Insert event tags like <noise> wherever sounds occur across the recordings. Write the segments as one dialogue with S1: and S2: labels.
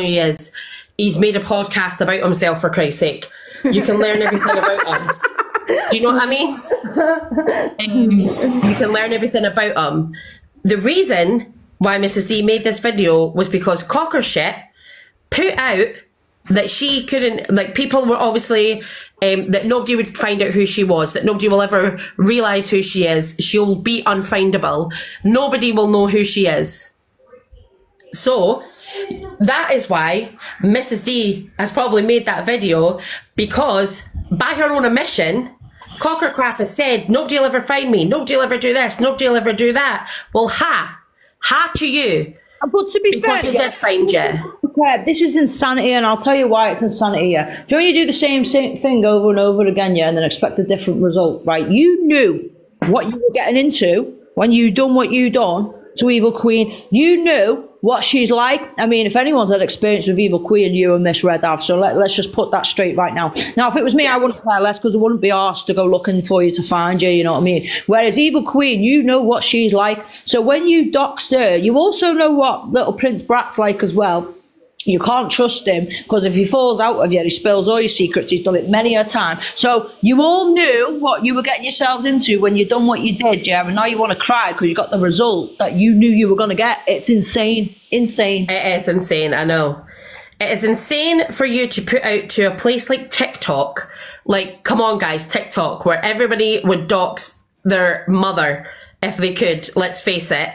S1: who he is. He's made a podcast about himself, for Christ's sake. You can learn everything about him. Do you know what I mean? Um, you can learn everything about him. The reason why Mrs. D made this video was because Cocker shit put out that she couldn't like people were obviously um, that nobody would find out who she was that nobody will ever realize who she is she'll be unfindable nobody will know who she is so that is why mrs d has probably made that video because by her own admission cocker crap has said nobody will ever find me. Nobody will ever do this. Nobody will ever do that. Well ha. Ha to you.
S2: But to be
S1: because
S2: fair,
S1: they did find you
S2: Yeah, this is insanity, and I'll tell you why it's insanity. Yeah, do you you do the same thing over and over again, yeah, and then expect a different result, right? You knew what you were getting into when you done what you done to Evil Queen. You knew what she's like. I mean, if anyone's had experience with Evil Queen, you and Miss Red have. So let, let's just put that straight right now. Now, if it was me, I wouldn't care less because I wouldn't be asked to go looking for you to find you. You know what I mean? Whereas Evil Queen, you know what she's like. So when you doxed her, you also know what little Prince Brat's like as well. You can't trust him because if he falls out of you, he spills all your secrets. He's done it many a time. So you all knew what you were getting yourselves into when you done what you did, yeah. And now you want to cry because you got the result that you knew you were going to get. It's insane, insane.
S1: It is insane, I know. It is insane for you to put out to a place like TikTok, like, come on guys, TikTok, where everybody would dox their mother if they could, let's face it.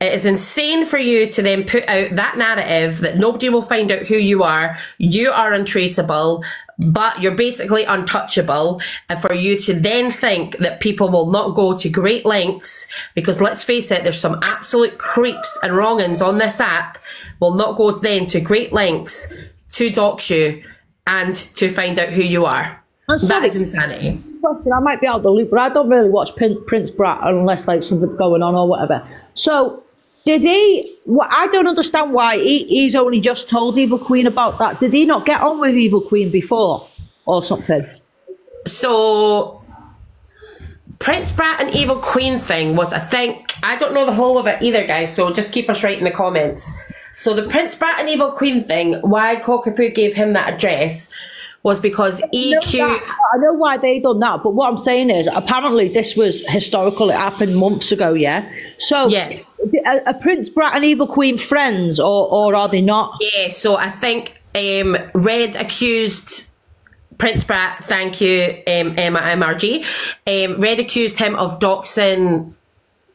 S1: It is insane for you to then put out that narrative that nobody will find out who you are. You are untraceable, but you're basically untouchable. And for you to then think that people will not go to great lengths, because let's face it, there's some absolute creeps and wrongins on this app, will not go then to great lengths to dox you and to find out who you are.
S2: I'm
S1: That is insanity.
S2: question. I might be out of the loop, but I don't really watch Prin- Prince Brat unless like something's going on or whatever. So, did he? Well, I don't understand why he, he's only just told Evil Queen about that. Did he not get on with Evil Queen before or something?
S1: So Prince Brat and Evil Queen thing was I think I don't know the whole of it either, guys. So just keep us right in the comments. So the Prince Brat and Evil Queen thing, why Cockapoo gave him that address was because E
S2: know
S1: EQ.
S2: that. I know why they done that, but what I'm saying is, apparently this was historical. It happened months ago, yeah. So,
S1: Yeah.
S2: are, are Prince Brat and Evil Queen friends, or or are they not?
S1: Yeah, so I think um, Red accused Prince Brat, thank you, um, Emma MRG. Um, Red accused him of doxing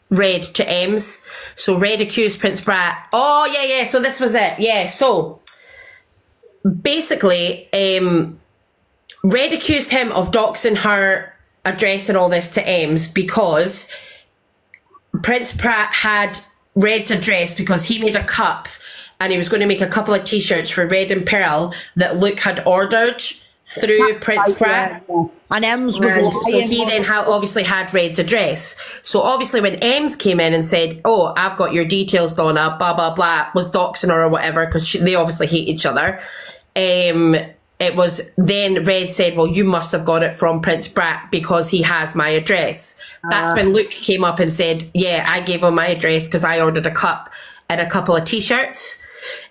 S1: Red to Ems. So Red accused Prince Brat. Oh, yeah, yeah, so this was it. Yeah, so basically, um, Red accused him of doxing her address and all this to Ems because Prince Pratt had Red's address because he made a cup and he was going to make a couple of t-shirts for Red and Pearl that Luke had ordered through Prince Pratt.
S2: And Ems was
S1: And so he then ha- obviously had Red's address. So obviously when Ems came in and said, "Oh, I've got your details, Donna," blah blah blah, was doxing her or whatever because they obviously hate each other. Um, it was then Red said, "Well, you must have got it from Prince Brat because he has my address." That's when Luke came up and said, "Yeah, I gave him my address because I ordered a cup and a couple of t-shirts."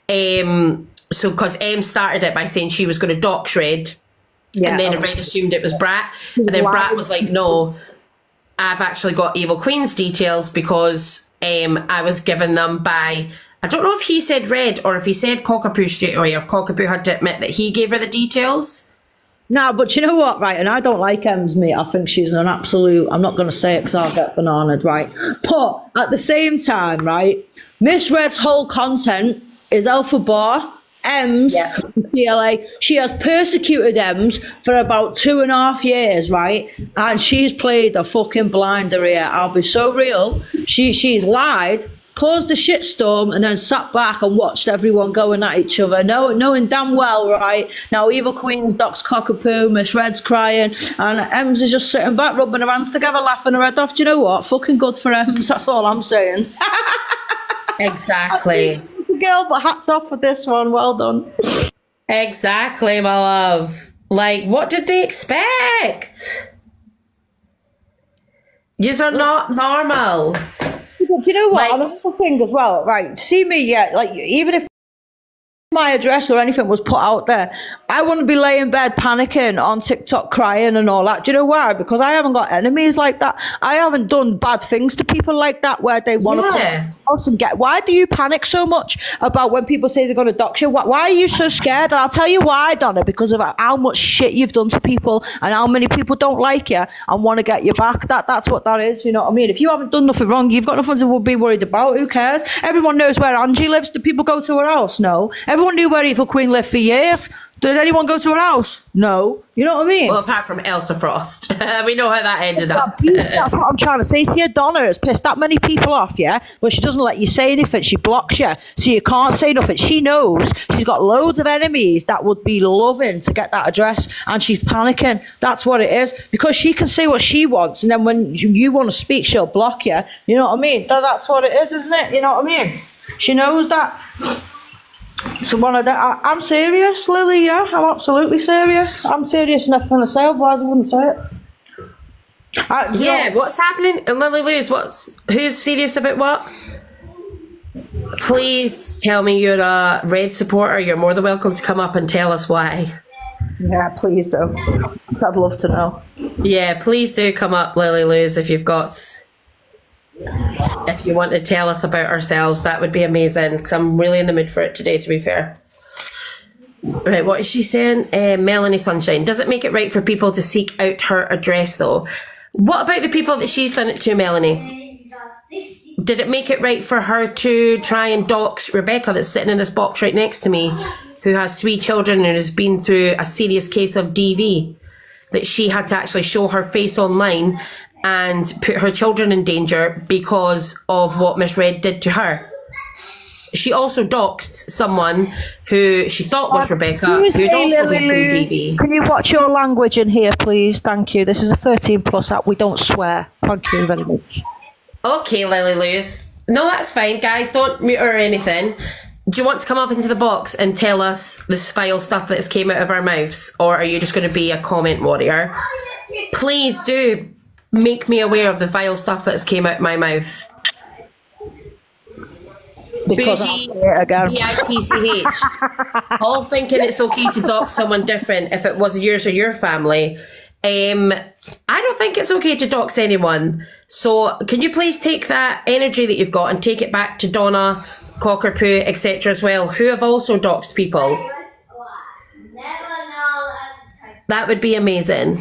S1: Um, so because Em started it by saying she was going to dox Red.
S2: Yeah.
S1: And then Red assumed it was Brat. And then? Brat was like, no, I've actually got Evil Queen's details because um, I was given them by. I don't know if he said Red or if he said Cockapoo straight away, or if Cockapoo had to admit that he gave her the details.
S2: No, but you know what, right? And I don't like Ems, mate. I think she's an absolute. I'm not going to say it because I'll get bananaed, right? But at the same time, right? Miss Red's whole content is Alpha Bar, Ems,
S1: Yeah.
S2: CLA. She has persecuted Ems for about two and a half years, right? And she's played a fucking blinder here. I'll be so real. She she's lied. Caused a shitstorm and then sat back and watched everyone going at each other, know, knowing damn well, right? Now, Evil Queen's Doc's cockapoo, Miss Red's crying, and Ems is just sitting back, rubbing her hands together, laughing her head off. Do you know what? Fucking good for Ems, that's all I'm saying. <laughs>
S1: Exactly.
S2: Girl, but hats off for this one. Well done.
S1: exactly, my love. Like, what did they expect? Yous are not normal.
S2: Do you know what?
S1: Like-
S2: Another thing as well, right? See me, yeah. Like even if my address or anything was put out there, I wouldn't be laying in bed panicking on TikTok crying and all that. Do you know why? Because I haven't got enemies like that. I haven't done bad things to people like that where they want to
S1: Yeah.
S2: House and get. Why do you panic so much about when people say they're going to dox you? Why, why are you so scared? And I'll tell you why, Donna, because of how much shit you've done to people and how many people don't like you and want to get you back. That That's what that is. You know what I mean? If you haven't done nothing wrong, you've got nothing to be worried about. Who cares? Everyone knows where Angie lives. Do people go to her house? No. Everyone knew where Evil Queen lived for years. Did anyone go to her house? No. You know what I mean?
S1: Well, apart from Elsa Frost, <laughs> we know how that ended up.
S2: That beef, That's what I'm trying to say to you. Donna has pissed that many people off, yeah? But she doesn't let you say anything. She blocks you. So you can't say nothing. She knows she's got loads of enemies that would be loving to get that address. And she's panicking. That's what it is. Because she can say what she wants. And then when you want to speak, she'll block you. You know what I mean? That's what it is, isn't it? You know what I mean? She knows that. So one of the, I, I'm serious, Lily. Yeah, I'm absolutely serious. I'm serious enough for myself. Otherwise, I wouldn't say it. I, you know-
S1: Yeah, what's happening? Lily Lewis, what's who's serious about what? Please tell me you're a red supporter. You're more than welcome to come up and tell us why.
S2: Yeah, please do. I'd love to know.
S1: Yeah, please do come up, Lily Lewis, if you've got. If you want to tell us about ourselves, that would be amazing. Because I'm really in the mood for it today, to be fair. Right, what is she saying? Uh, Melanie Sunshine. Does it make it right for people to seek out her address, though? What about the people that she's done it to, Melanie? Did it make it right for her to try and dox Rebecca, that's sitting in this box right next to me, who has three children and has been through a serious case of DV? That she had to actually show her face online and put her children in danger because of what Miss Red did to her. She also doxed someone who she thought was Rebecca, who'd also
S2: Lily
S1: been through
S2: Can you watch your language in here, please? Thank you. This is a 13 plus app. We don't swear. Thank you very much.
S1: Okay, Lily Lewis. No, that's fine, guys. Don't mute her or anything. Do you want to come up into the box and tell us this vile stuff that's came out of our mouths, or are you just going to be a comment warrior? Please do make me aware of the vile stuff that's came out of my mouth.
S2: Because
S1: Bougie,
S2: I'll say it again.
S1: B-I-T-C-H. All thinking it's okay to dox someone different if it was yours or your family. Um, I don't think it's okay to dox anyone. So can you please take that energy that you've got and take it back to Donna, Cockapoo, etc. as well, who have also doxed people. That would be amazing.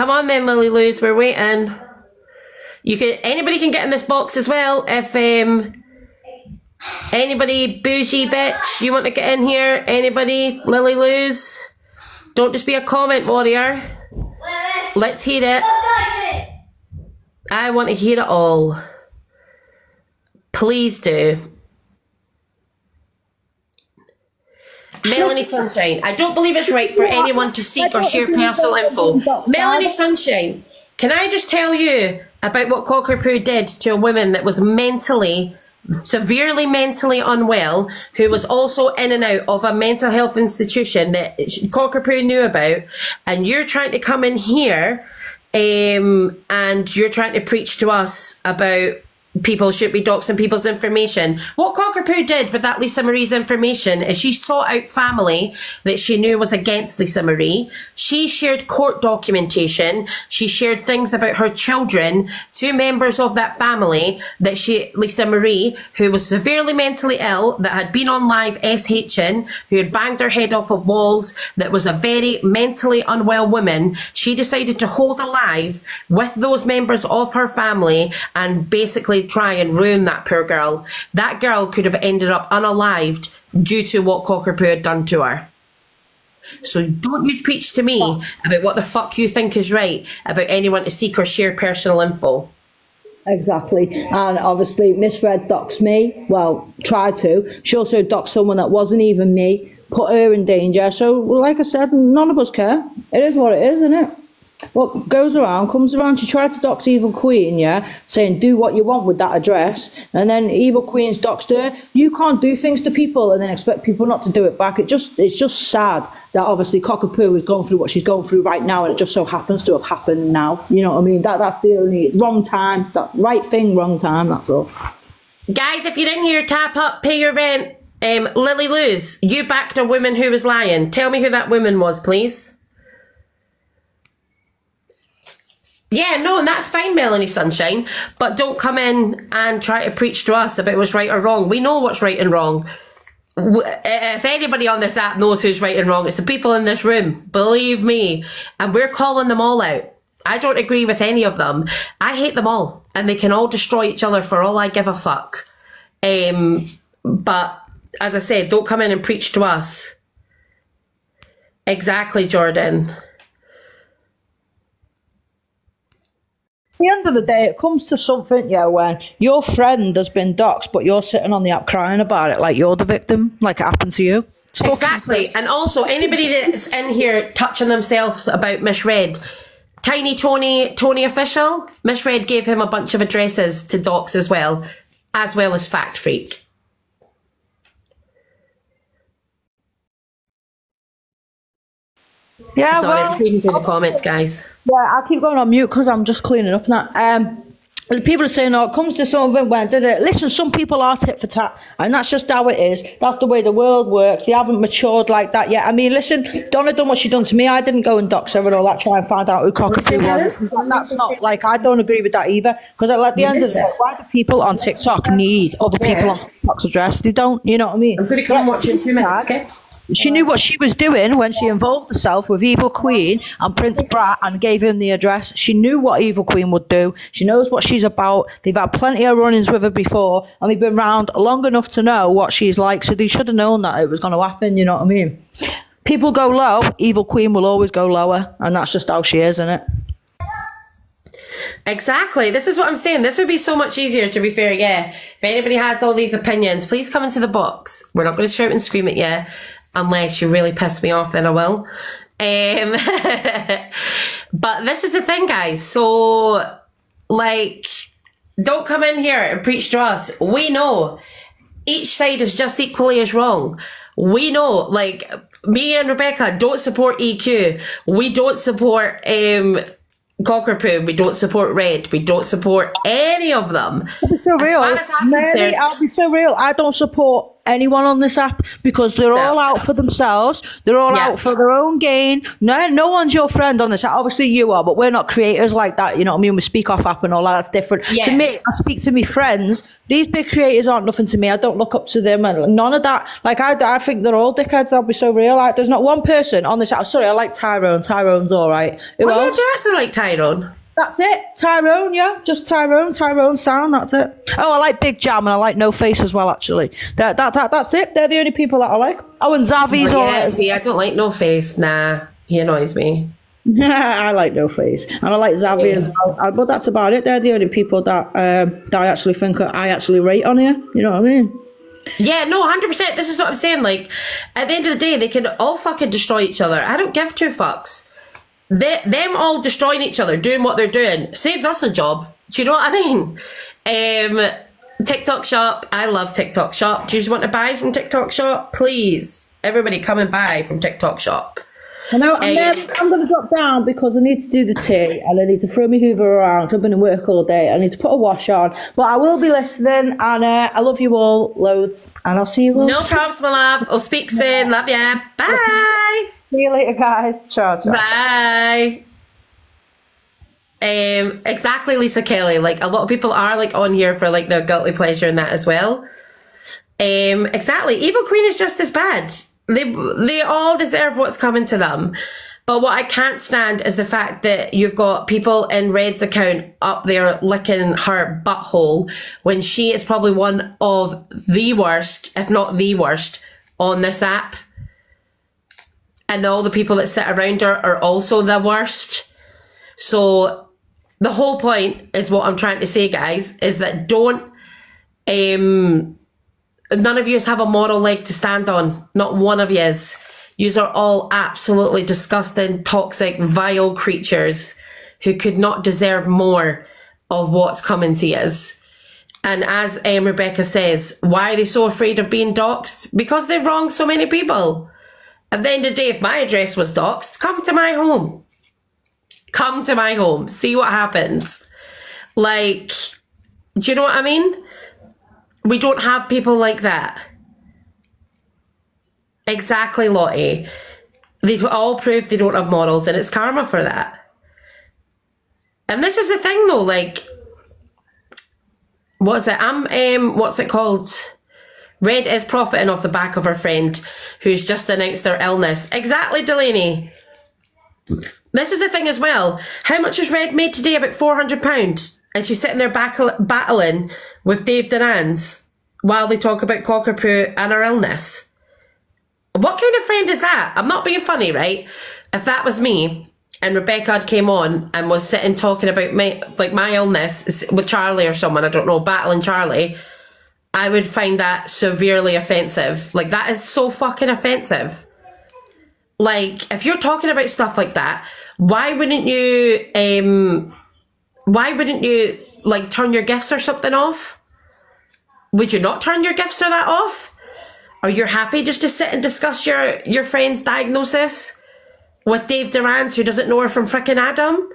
S1: Come on then, Lily Luz, we're waiting. You can anybody can get in this box as well if um anybody bougie bitch you want to get in here. Anybody Lily Luz. Don't just be a comment warrior. Let's hear it. I want to hear it all. Please do. Melanie Sunshine, I don't believe it's right for anyone to seek or share personal info. Melanie Sunshine, can I just tell you about what Cockapoo did to a woman that was mentally, severely mentally unwell, who was also in and out of a mental health institution that Cockapoo knew about, and you're trying to come in here, um, and you're trying to preach to us about people should be doxing people's information. What Cockapoo did with that Lisa Marie's information is she sought out family that she knew was against Lisa Marie. She shared court documentation. She shared things about her children to members of that family that she, Lisa Marie, who was severely mentally ill, that had been on live SHN, who had banged her head off of walls, that was a very mentally unwell woman. She decided to hold alive with those members of her family and basically try and ruin that poor girl. That girl could have ended up unalived due to what Cockapoo had done to her. So don't you preach to me about what the fuck you think is right about anyone to seek or share personal info.
S2: Exactly. And obviously, Miss Red doxed me. Well, tried to. She also doxed someone that wasn't even me, put her in danger. So, like I said, none of us care. It is what it is, isn't it? What goes around comes around. She tried to dox Evil Queen, yeah, saying do what you want with that address, and then Evil Queen's doxed her. You can't do things to people and then expect people not to do it back. It just it's just sad that obviously Cockapoo is going through what she's going through right now, and it just so happens to have happened now. You know what I mean? That that's the only wrong time. That's right thing, wrong time. That's all.
S1: Guys, if you didn't hear tap up, pay your rent. Um, Lily Lewis, you backed a woman who was lying. Tell me who that woman was, please. Yeah, no, and that's fine, Melanie Sunshine. But don't come in and try to preach to us about what's right or wrong. We know what's right and wrong. If anybody on this app knows who's right and wrong, it's the people in this room. Believe me. And we're calling them all out. I don't agree with any of them. I hate them all. And they can all destroy each other for all I give a fuck. Um, but as I said, don't come in and preach to us. Exactly, Jordan.
S2: The end of the day, it comes to something, yeah, when your friend has been doxxed, but you're sitting on the app crying about it like you're the victim, like it happened to you. It's fucking-
S1: Exactly. And also, anybody that's in here touching themselves about Miss Red, Tiny Tony, Tony official, Miss Red gave him a bunch of addresses to docs as well, as well as Fact Freak.
S2: Yeah,
S1: Sorry,
S2: well,
S1: I'm reading through the comments, guys.
S2: Yeah, I'll keep going on mute because I'm just cleaning up now. Um, people are saying, oh, it comes to something when did it? Listen, some people are tit for tat, and that's just how it is. That's the way the world works. They haven't matured like that yet. I mean, listen, Donna done what she done to me. I didn't go and dox her and all that, try and find out who cockapoo was. And that's not like I don't agree with that either. Because at the end of the day, why do people on TikTok need other people on TikTok's address? They don't. You know what I mean?
S1: I'm going to come watch in two minutes, okay?
S2: She knew what she was doing when she involved herself with Evil Queen and Prince Brat and gave him the address. She knew what Evil Queen would do. She knows what she's about. They've had plenty of run-ins with her before, and they've been around long enough to know what she's like. So they should have known that it was going to happen. You know what I mean? People go low. Evil Queen will always go lower, and that's just how she is, isn't it?
S1: Exactly. This is what I'm saying. This would be so much easier, to be fair. Yeah. If anybody has all these opinions, please come into the box. We're not going to shout and scream at you unless you really piss me off, then I will. Um, <laughs> but this is the thing, guys. So, like, don't come in here and preach to us. We know each side is just equally as wrong. We know, like, me and Rebecca don't support EQ. We don't support, um, Cockapoo. We don't support Red. We don't support any of them.
S2: I'll be so real.
S1: far as I'm
S2: Mary, I'll be so real. I don't support anyone on this app because they're all out for themselves. They're all
S1: Yeah.
S2: out for their own gain. No, no one's your friend on this app. Obviously, you are, but we're not creators like that. You know what I mean? We speak off app and all that. That's different.
S1: Yeah.
S2: To me, I speak to me friends. These big creators aren't nothing to me. I don't look up to them and none of that. Like I, I think they're all dickheads. I'll be so real. Like there's not one person on this app. Sorry, I like Tyrone. Tyrone's all right. Who
S1: yeah,
S2: else?
S1: do you actually like Tyrone?
S2: That's it. Tyrone, yeah. Just Tyrone. Tyrone sound, that's it. Oh, I like Big Jam and I like No Face as well, actually. That, that, that, that's it. They're the only people that I like. Oh, and Zavi's
S1: Oh,
S2: all
S1: yeah,
S2: right.
S1: see, I don't like No Face. Nah, he annoys me. <laughs>
S2: I like No Face. And I like Zavi as well. Uh, But that's about it. They're the only people that, um, that I actually think I actually rate on here. You know what I mean?
S1: Yeah, no, 100%. This is what I'm saying. Like, at the end of the day, they can all fucking destroy each other. I don't give two fucks. They, them all destroying each other, doing what they're doing, saves us a job. Do you know what I mean? Um, TikTok shop. I love TikTok shop. Do you just want to buy from TikTok shop? Please. Everybody come and buy from TikTok shop.
S2: I know, I'm,
S1: Hey.
S2: I'm going to drop down because I need to do the tea and I need to throw my Hoover around. I've been in work all day. I need to put a wash on. But I will be listening and uh, I love you all loads. And I'll see you all.
S1: No problems, my love. I'll speak soon. Love ya. Bye.
S2: See you later, guys. Ciao, ciao.
S1: Bye. Um, exactly, Lisa Kelly. Like a lot of people are like on here for like their guilty pleasure and that as well. Um, exactly. Evil Queen is just as bad. They they all deserve what's coming to them. But what I can't stand is the fact that you've got people in Red's account up there licking her butthole when she is probably one of the worst, if not the worst, on this app and all the people that sit around her are also the worst. So the whole point is what I'm trying to say, guys, is that don't um none of yous have a moral leg to stand on. Not one of yous. Yous are all absolutely disgusting, toxic, vile creatures who could not deserve more of what's coming to yous. And as um, Rebecca says, why are they so afraid of being doxxed? Because they've wronged so many people. At the end of the day, if my address was doxxed, come to my home. Come to my home. See what happens. Like, do you know what I mean? We don't have people like that. Exactly, Lottie. They've all proved they don't have morals, and it's karma for that. And this is the thing, though. Like, what's it? I'm um, what's it called? Red is profiting off the back of her friend who's just announced their illness. Exactly, Delaney. This is the thing as well. How much has Red made today? About £400. And she's sitting there battling with Dave Durans while they talk about Cockapoo and her illness. What kind of friend is that? I'm not being funny, right? If that was me and Rebecca had came on and was sitting talking about my like my illness with Charlie or someone, I don't know, battling Charlie, I would find that severely offensive. Like that is so fucking offensive. Like if you're talking about stuff like that, why wouldn't you um why wouldn't you like turn your gifts or something off? Would you not turn your gifts or that off? Are you happy just to sit and discuss your your friend's diagnosis with Dave Durans who doesn't know her from fricking Adam?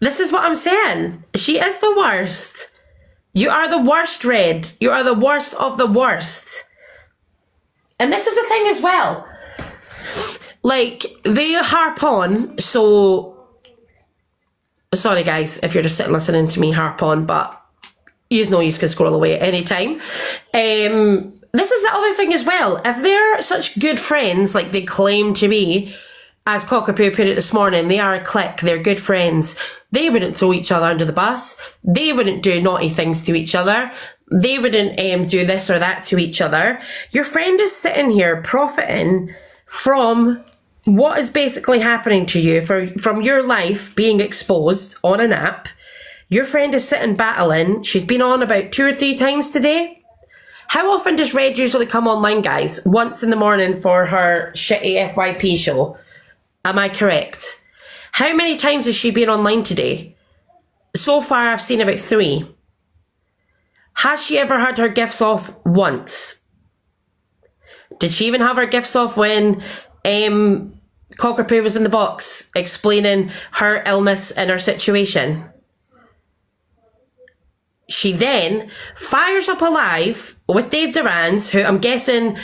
S1: This is what I'm saying. She is the worst. You are the worst, Red. You are the worst of the worst. And this is the thing as well. Like, they harp on, so. Sorry, guys, if you're just sitting listening to me harp on, but you know you can scroll away at any time. Um, this is the other thing as well. If they're such good friends, like they claim to be, as Cockapoo put it this morning, they are a clique, they're good friends. They wouldn't throw each other under the bus. They wouldn't do naughty things to each other. They wouldn't um, do this or that to each other. Your friend is sitting here profiting from what is basically happening to you for, from your life being exposed on an app. Your friend is sitting battling. She's been on about two or three times today. How often does Red usually come online, guys? Once in the morning for her shitty FYP show. Am I correct? How many times has she been online today? So far, I've seen about three. Has she ever had her gifts off once? Did she even have her gifts off when um, Cockapoo was in the box explaining her illness and her situation? She then fires up a live with Dave Durans, who I'm guessing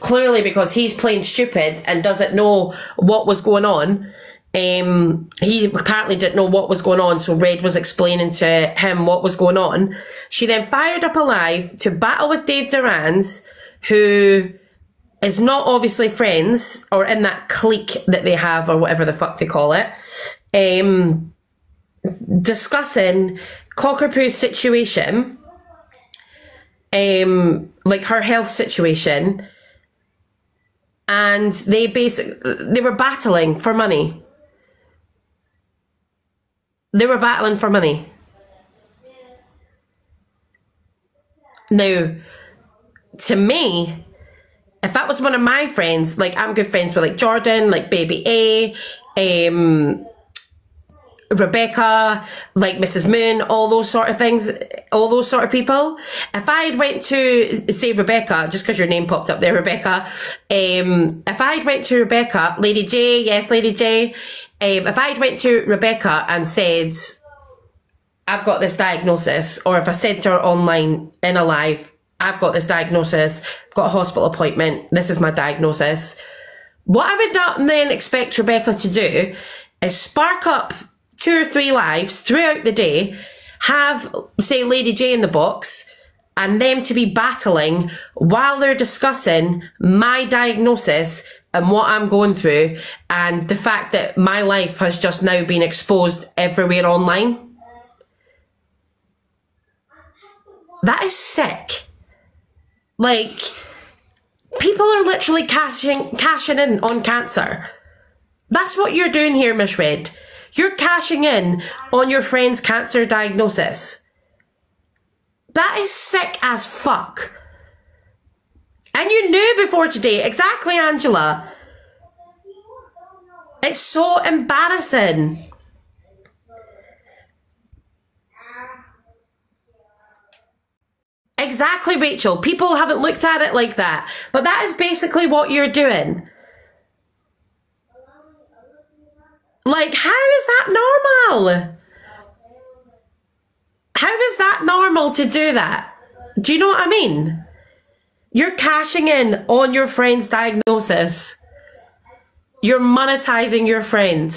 S1: clearly because he's playing stupid and doesn't know what was going on. Um, he apparently didn't know what was going on, so Red was explaining to him what was going on. She then fired up alive to battle with Dave Durans, who is not obviously friends or in that clique that they have or whatever the fuck they call it. Um, discussing Cockapoo's situation, um, like her health situation, and they basically they were battling for money. They were battling for money. Now, to me, if that was one of my friends, like I'm good friends with like Jordan, like Baby A, um, Rebecca, like Mrs. Moon, all those sort of things, all those sort of people. If I went to say Rebecca, just because your name popped up there, Rebecca, um, if I went to Rebecca, Lady J, yes, Lady J, um, if I went to Rebecca and said, I've got this diagnosis, or if I said to her online in a live, I've got this diagnosis, got a hospital appointment, this is my diagnosis. What I would not then expect Rebecca to do is spark up two or three lives throughout the day, have, say, Lady J in the box, and them to be battling while they're discussing my diagnosis and what I'm going through, and the fact that my life has just now been exposed everywhere online. That is sick. Like, people are literally cashing cashing in on cancer. That's what you're doing here, Miss Red. You're cashing in on your friend's cancer diagnosis. That is sick as fuck. And you knew before today, exactly, Angela. It's so embarrassing. Exactly, Rachel. People haven't looked at it like that. But that is basically what you're doing. Like, how is that normal? How is that normal to do that? Do you know what I mean? You're cashing in on your friend's diagnosis. You're monetizing your friend.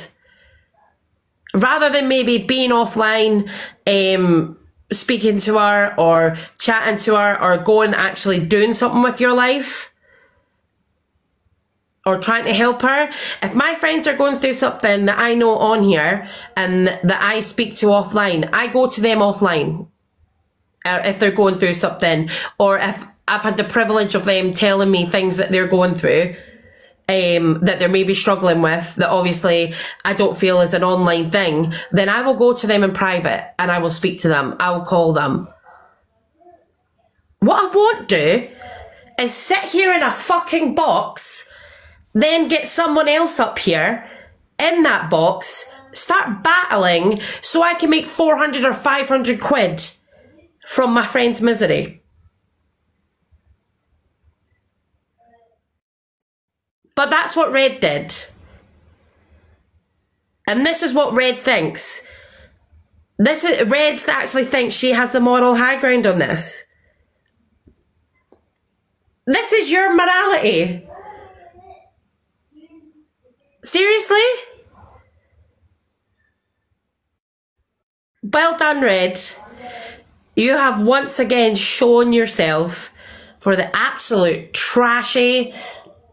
S1: Rather than maybe being offline, um, speaking to her or chatting to her or going actually doing something with your life or trying to help her. If my friends are going through something that I know on here and that I speak to offline, I go to them offline. Uh, if they're going through something or if I've had the privilege of them telling me things that they're going through, um, that they're maybe struggling with, that obviously I don't feel is an online thing, then I will go to them in private and I will speak to them. I'll call them. What I won't do is sit here in a fucking box, then get someone else up here in that box, start battling so I can make 400 or 500 quid from my friend's misery. But that's what Red did. And this is what Red thinks. This is Red actually thinks she has the moral high ground on this. This is your morality. Well done, Red. You have once again shown yourself for the absolute trashy,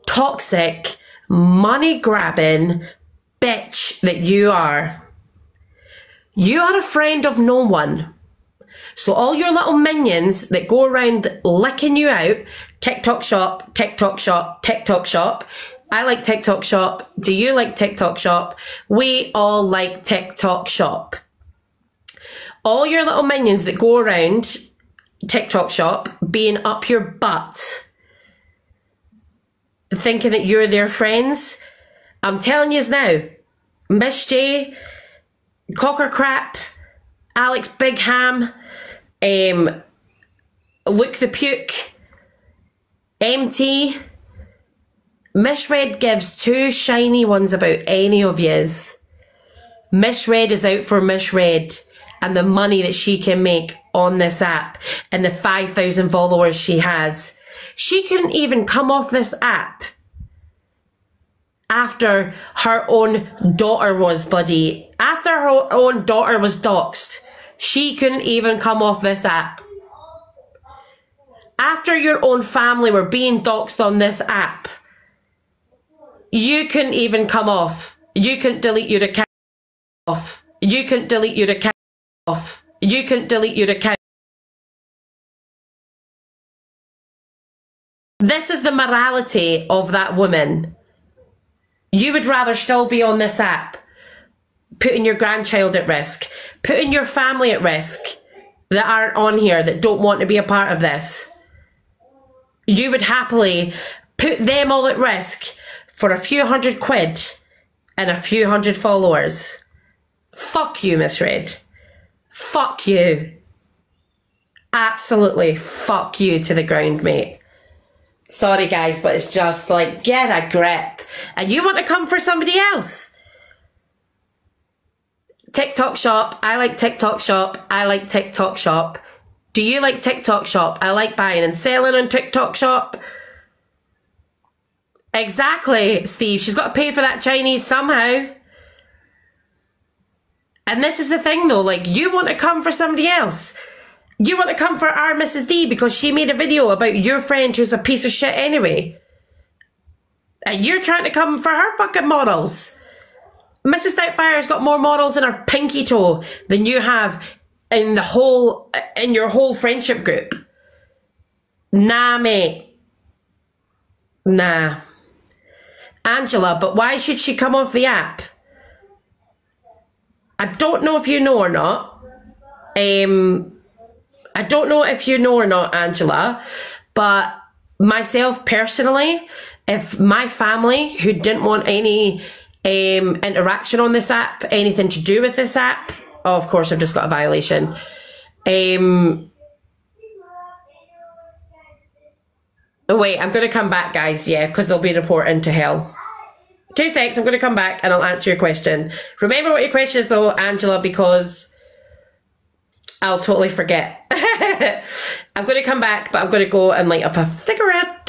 S1: toxic, money grabbing bitch that you are. You are a friend of no one. So all your little minions that go around licking you out, TikTok shop, TikTok shop, TikTok shop. I like TikTok shop. Do you like TikTok shop? We all like TikTok shop. All your little minions that go around TikTok shop being up your butt thinking that you're their friends. I'm telling you now, Miss J, Cocker Crap, Alex Bigham, um, Luke the Puke, MT, Miss Red gives two shiny ones about any of yous. Miss Red is out for Miss Red and the money that she can make on this app and the 5,000 followers she has. She couldn't even come off this app after her own daughter was bloody, after her own daughter was doxxed. She couldn't even come off this app. After your own family were being doxxed on this app, you couldn't even come off. You couldn't delete your account off. You couldn't delete your account off. You couldn't delete your account. This is the morality of that woman. You would rather still be on this app, putting your grandchild at risk, putting your family at risk that aren't on here, that don't want to be a part of this. You would happily put them all at risk for a few hundred quid and a few hundred followers. Fuck you, Miss Red. Fuck you. Absolutely fuck you to the ground, mate. Sorry, guys, but it's just like, get a grip. And you want to come for somebody else. TikTok shop. I like TikTok shop. I like TikTok shop. Do you like TikTok shop? I like buying and selling on TikTok shop. Exactly, Steve. She's got to pay for that Chinese somehow. And this is the thing though, like you want to come for somebody else. You want to come for our Mrs. D because she made a video about your friend who's a piece of shit anyway. And you're trying to come for her fucking models. Mrs. Doubtfire's got more models in her pinky toe than you have in the whole, in your whole friendship group. Nah, mate. Nah. Angela, but why should she come off the app? I don't know if you know or not. Um, I don't know if you know or not, Angela, but myself personally, if my family who didn't want any um, interaction on this app, anything to do with this app, oh, of course, I've just got a violation. Um, oh, wait, I'm going to come back, guys, yeah, because they'll be reporting to hell. Two secs, I'm going to come back and I'll answer your question. Remember what your question is though, Angela, because I'll totally forget. <laughs> I'm going to come back, but I'm going to go and light up a cigarette.